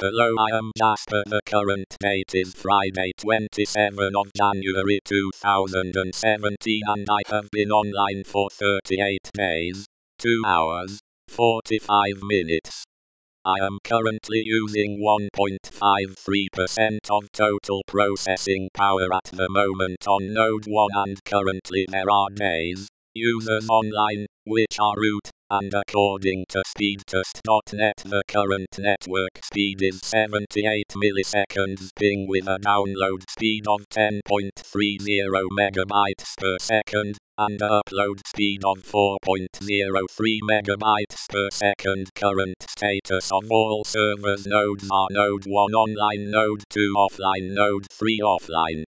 Hello, I am Jasper. The current date is Friday, 27 of January 2017, and I have been online for 38 days, 2 hours, 45 minutes. I am currently using 1.53% of total processing power at the moment on Node 1 and currently there are days, users online, which are root, and according to speedtest.net the current network speed is 78 milliseconds ping with a download speed of 10.30 megabytes per second, and upload speed of 4.03 megabytes per second. Current status of all servers nodes are Node 1 online, Node 2 offline, Node 3 offline.